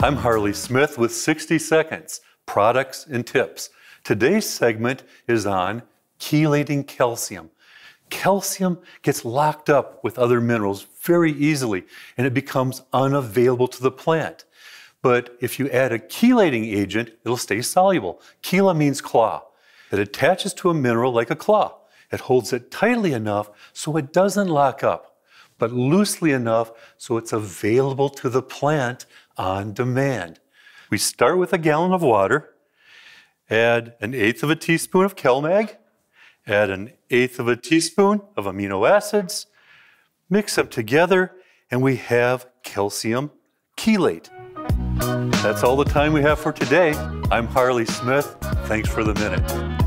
I'm Harley Smith with 60 Seconds Products and Tips. Today's segment is on chelating calcium. Calcium gets locked up with other minerals very easily and it becomes unavailable to the plant. But if you add a chelating agent, it'll stay soluble. Chela means claw. It attaches to a mineral like a claw. It holds it tightly enough so it doesn't lock up, but loosely enough so it's available to the plant on demand. We start with a gallon of water, add an eighth of a teaspoon of CalMag, add an eighth of a teaspoon of amino acids, mix them together, and we have calcium chelate. That's all the time we have for today. I'm Harley Smith. Thanks for the minute.